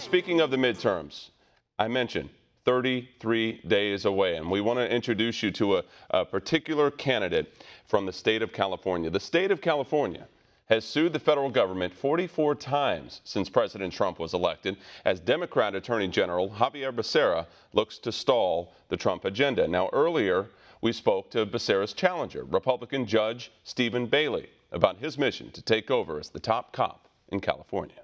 speaking of the midterms, I mentioned 33 days away, and we want to introduce you to a, a particular candidate from the state of California. The state of California has sued the federal government 44 times since President Trump was elected as Democrat Attorney General Xavier Becerra looks to stall the Trump agenda. Now, earlier, we spoke to Becerra's challenger, Republican Judge Steven Bailey, about his mission to take over as the top cop in California.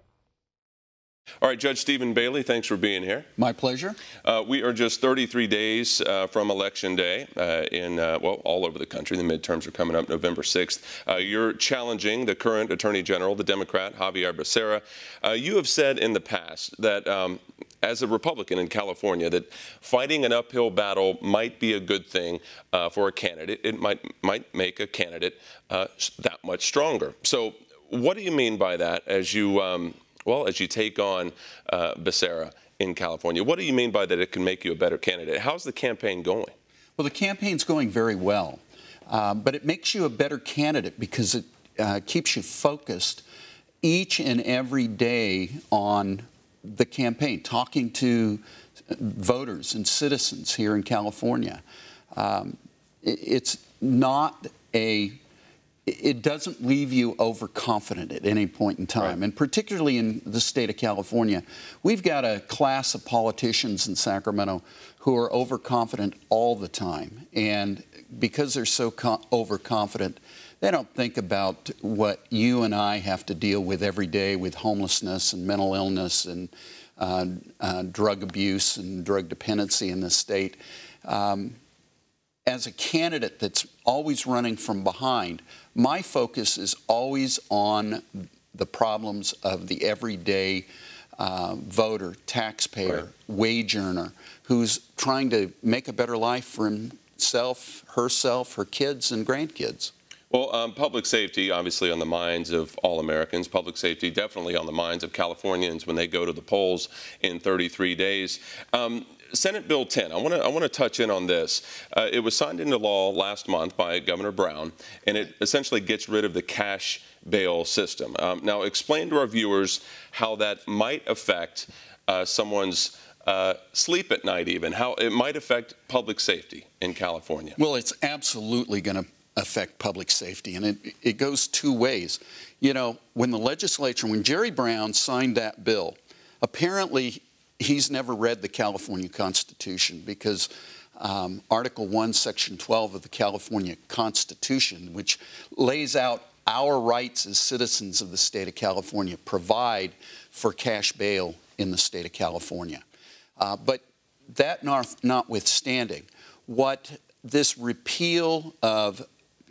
All right, Judge Steven Bailey, thanks for being here. My pleasure. Uh, we are just 33 days uh, from Election Day uh, in, uh, well, all over the country. The midterms are coming up November 6th. Uh, you're challenging the current Attorney General, the Democrat, Xavier Becerra. Uh, you have said in the past that um, as a Republican in California that fighting an uphill battle might be a good thing uh, for a candidate. It might might make a candidate uh, that much stronger. So, what do you mean by that? As you um, well, as you take on uh, Becerra in California, what do you mean by that? It can make you a better candidate. How's the campaign going? Well, the campaign's going very well, uh, but it makes you a better candidate because it uh, keeps you focused each and every day on the campaign, talking to voters and citizens here in California. Um, it's not a it doesn't leave you overconfident at any point in time. Right. And particularly in the state of California, we've got a class of politicians in Sacramento who are overconfident all the time. And because they're so overconfident, they don't think about what you and I have to deal with every day with homelessness and mental illness and uh, uh, drug abuse and drug dependency in this state. Um, as a candidate that's always running from behind, my focus is always on the problems of the everyday uh, voter, taxpayer, right. wage earner who's trying to make a better life for himself, herself, her kids, and grandkids. Well, um, public safety, obviously, on the minds of all Americans. Public safety, definitely on the minds of Californians when they go to the polls in 33 days. Um, Senate Bill 10, I want to I want to touch in on this. Uh, it was signed into law last month by Governor Brown, and it essentially gets rid of the cash bail system. Um, now, explain to our viewers how that might affect uh, someone's uh, sleep at night, even how it might affect public safety in California. Well, it's absolutely going to affect public safety, and it, it goes two ways. You know, when the legislature, when Jerry Brown signed that bill, apparently he's never read the California Constitution because um, Article 1, Section 12 of the California Constitution, which lays out our rights as citizens of the state of California, provide for cash bail in the state of California. Uh, but that not, notwithstanding, what this repeal of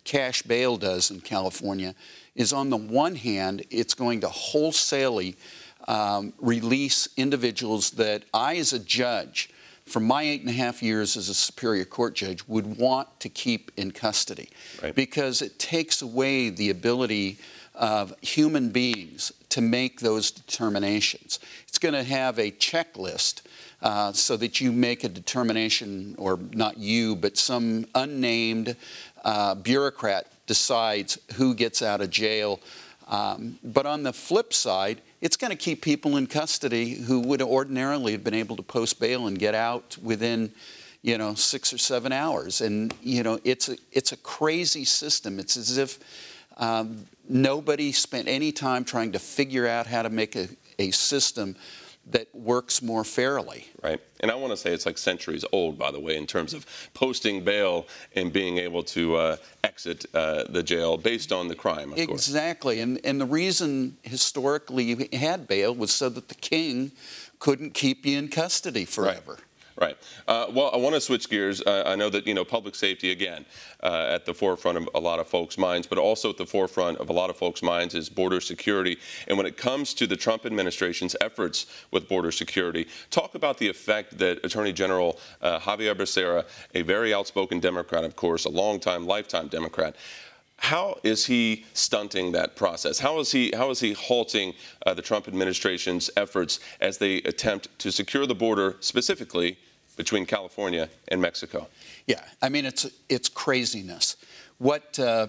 cash bail does in California is on the one hand, it's going to wholesalely um, release individuals that I, as a judge, from my eight and a half years as a Superior Court judge, would want to keep in custody right. because it takes away the ability of human beings to make those determinations. It's going to have a checklist uh, so that you make a determination, or not you, but some unnamed uh, bureaucrat decides who gets out of jail. Um, but on the flip side, it's going to keep people in custody who would ordinarily have been able to post bail and get out within you know six or seven hours. And you know it's a it's a crazy system. It's as if um, nobody spent any time trying to figure out how to make a, a system that works more fairly. Right. And I want to say it's like centuries old, by the way, in terms of posting bail and being able to uh, exit uh, the jail based on the crime, exactly. And, and the reason historically you had bail was so that the king couldn't keep you in custody forever. Right. Right. Uh, well, I want to switch gears. Uh, I know that you know public safety again uh, at the forefront of a lot of folks' minds, but also at the forefront of a lot of folks' minds is border security. And when it comes to the Trump administration's efforts with border security, talk about the effect that Attorney General uh, Xavier Becerra, a very outspoken Democrat, of course, a longtime, lifetime Democrat, how is he stunting that process? How is he how is he halting uh, the Trump administration's efforts as they attempt to secure the border specifically between California and Mexico? Yeah, I mean it's it's craziness. What uh,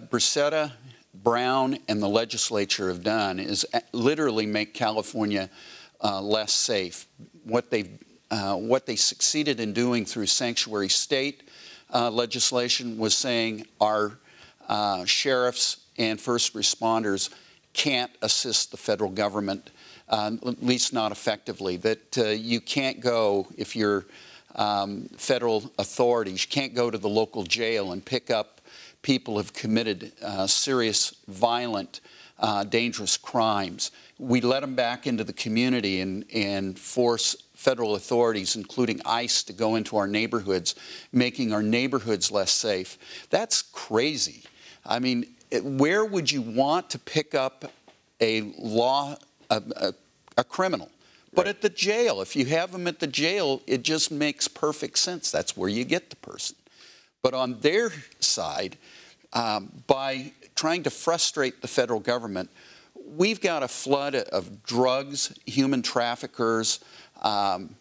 Brown, and the legislature have done is literally make California uh, less safe. What they uh, what they succeeded in doing through sanctuary state uh, legislation was saying our uh, sheriffs and first responders can't assist the federal government, uh, at least not effectively. That uh, you can't go if you're um, federal authorities, you can't go to the local jail and pick up people who've committed uh, serious, violent, uh, dangerous crimes. We let them back into the community and, and force federal authorities, including ICE, to go into our neighborhoods, making our neighborhoods less safe. That's crazy. I mean, where would you want to pick up a law, a, a, a criminal? But right. at the jail, if you have them at the jail, it just makes perfect sense. That's where you get the person. But on their side, um, by trying to frustrate the federal government, we've got a flood of drugs, human traffickers, um,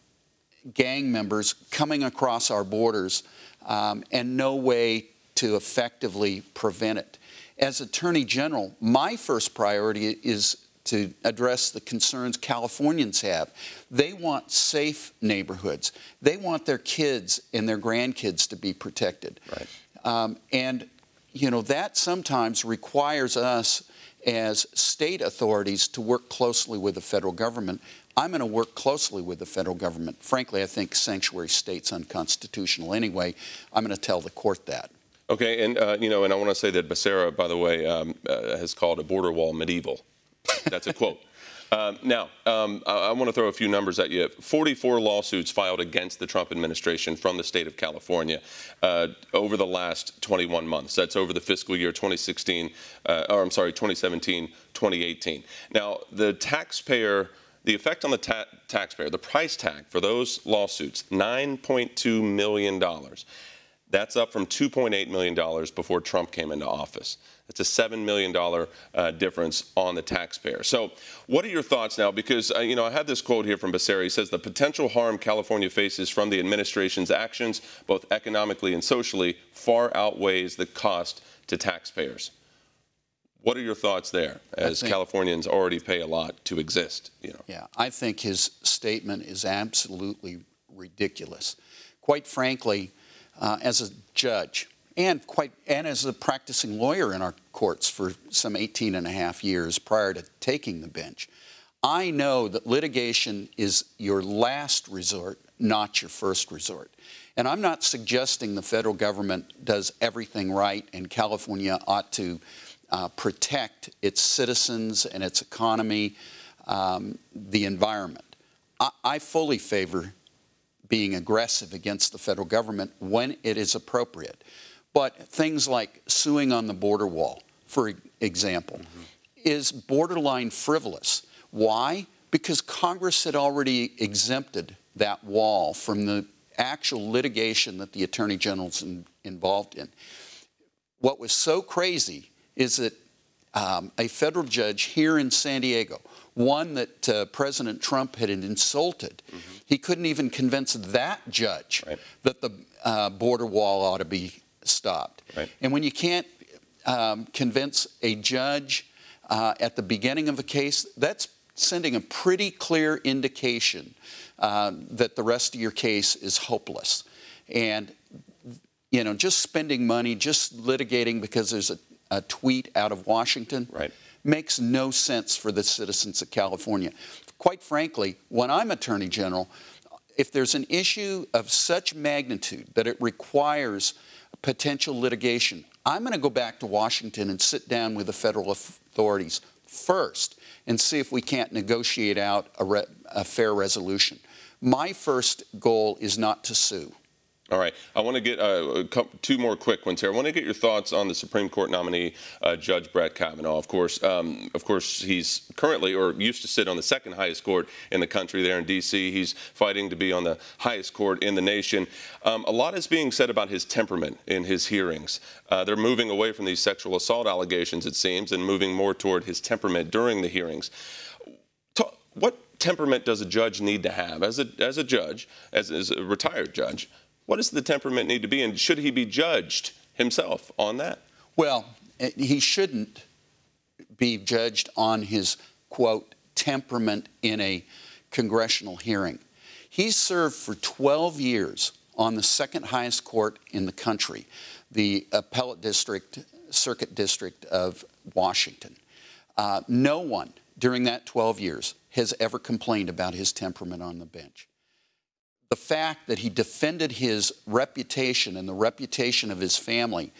gang members coming across our borders, um, and no way to effectively prevent it. As Attorney General, my first priority is to address the concerns Californians have. They want safe neighborhoods. They want their kids and their grandkids to be protected. Right. Um, and, you know, that sometimes requires us as state authorities to work closely with the federal government. I'm going to work closely with the federal government. Frankly, I think sanctuary state's unconstitutional anyway. I'm going to tell the court that. Okay, and uh, you know, and I want to say that Becerra, by the way, um, uh, has called a border wall medieval. That's a quote. Um, now, um, I, I, want to throw a few numbers at you. 44 lawsuits filed against the Trump administration from the state of California uh, over the last 21 months. That's over the fiscal year 2016, uh, or I'm sorry, 2017, 2018. Now, the taxpayer, the effect on the ta taxpayer, the price tag for those lawsuits, $9.2 million. That's up from $2.8 million before Trump came into office. That's a $7 million uh, difference on the taxpayer. So, what are your thoughts now? Because, uh, you know, I had this quote here from Becerra. He says the potential harm California faces from the administration's actions, both economically and socially, far outweighs the cost to taxpayers. What are your thoughts there, as think, Californians already pay a lot to exist? You know? Yeah, I think his statement is absolutely ridiculous. Quite frankly, uh, as a judge and quite and as a practicing lawyer in our courts for some 18 and a half years prior to taking the bench, I know that litigation is your last resort, not your first resort. And I'm not suggesting the federal government does everything right and California ought to uh, protect its citizens and its economy, um, the environment. I, I fully favor being aggressive against the federal government when it is appropriate. But things like suing on the border wall, for example, mm-hmm. is borderline frivolous. Why? Because Congress had already exempted that wall from the actual litigation that the Attorney General's in, involved in. What was so crazy is that um, a federal judge here in San Diego, one that uh, President Trump had insulted, mm-hmm. he couldn't even convince that judge right. that the uh, border wall ought to be stopped. Right. And when you can't um, convince a judge uh, at the beginning of a case, that's sending a pretty clear indication uh, that the rest of your case is hopeless. And you know, just spending money, just litigating because there's a, a tweet out of Washington, right. makes no sense for the citizens of California. Quite frankly, when I'm Attorney General, if there's an issue of such magnitude that it requires potential litigation, I'm going to go back to Washington and sit down with the federal authorities first and see if we can't negotiate out a, re- a fair resolution. My first goal is not to sue. All right. I want to get uh, two more quick ones here. I want to get your thoughts on the Supreme Court nominee, uh, Judge Brett Kavanaugh. Of course, um, of course, he's currently or used to sit on the second highest court in the country there in D.C. He's fighting to be on the highest court in the nation. Um, a lot is being said about his temperament in his hearings. Uh, they're moving away from these sexual assault allegations, it seems, and moving more toward his temperament during the hearings. What temperament does a judge need to have as a, as a judge, as, as a retired judge? What does the temperament need to be, and should he be judged himself on that? Well, eh, he shouldn't be judged on his, quote, temperament in a congressional hearing. He served for 12 years on the second highest court in the country, the appellate district, circuit district of Washington. Uh, no one during that 12 years has ever complained about his temperament on the bench. The fact that he defended his reputation and the reputation of his family,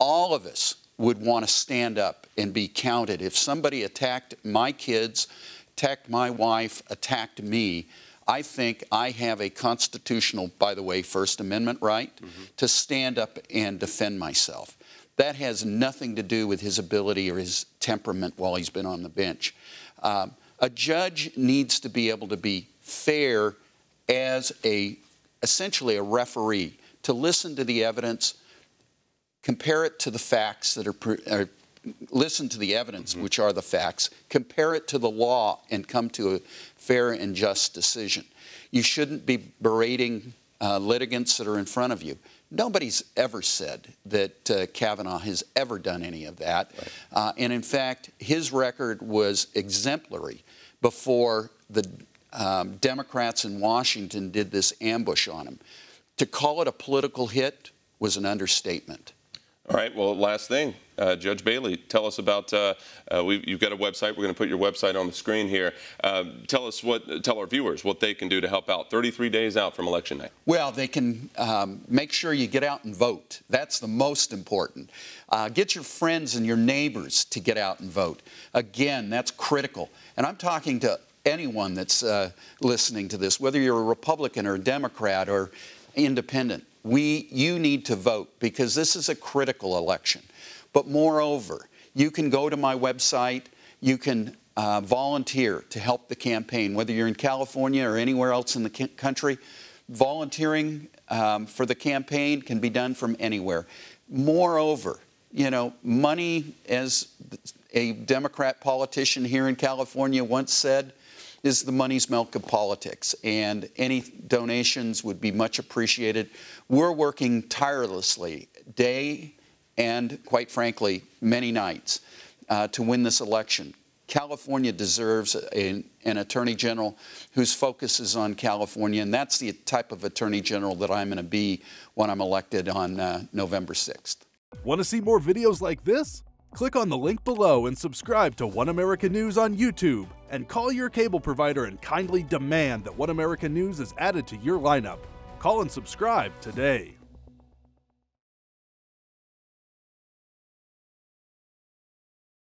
all of us would want to stand up and be counted. If somebody attacked my kids, attacked my wife, attacked me, I think I have a constitutional, by the way, First Amendment right mm-hmm. to stand up and defend myself. That has nothing to do with his ability or his temperament while he's been on the bench. Um, a judge needs to be able to be fair as a essentially a referee to listen to the evidence, compare it to the facts that are, listen to the evidence, mm-hmm. which are the facts, compare it to the law, and come to a fair and just decision. You shouldn't be berating uh, litigants that are in front of you. Nobody's ever said that uh, Kavanaugh has ever done any of that. Right. Uh, and in fact, his record was exemplary before the um, Democrats in Washington did this ambush on him. To call it a political hit was an understatement. All right. Well, last thing, uh, Judge Bailey, tell us about. Uh, uh, you've got a website. We're going to put your website on the screen here. Uh, tell us what. Tell our viewers what they can do to help out. 33 days out from election day. Well, they can um, make sure you get out and vote. That's the most important. Uh, get your friends and your neighbors to get out and vote. Again, that's critical. And I'm talking to anyone that's uh, listening to this, whether you're a Republican or a Democrat or independent we, you need to vote because this is a critical election. But moreover, you can go to my website, you can uh, volunteer to help the campaign, whether you're in California or anywhere else in the country. Volunteering um, for the campaign can be done from anywhere. Moreover, you know, money, as a Democrat politician here in California once said, is the money's milk of politics, and any donations would be much appreciated. We're working tirelessly, day and, quite frankly, many nights, uh, to win this election. California deserves a, an attorney general whose focus is on California, and that's the type of attorney general that I'm going to be when I'm elected on uh, November 6th. Want to see more videos like this? Click on the link below and subscribe to One America News on YouTube. And call your cable provider and kindly demand that One American News is added to your lineup. Call and subscribe today.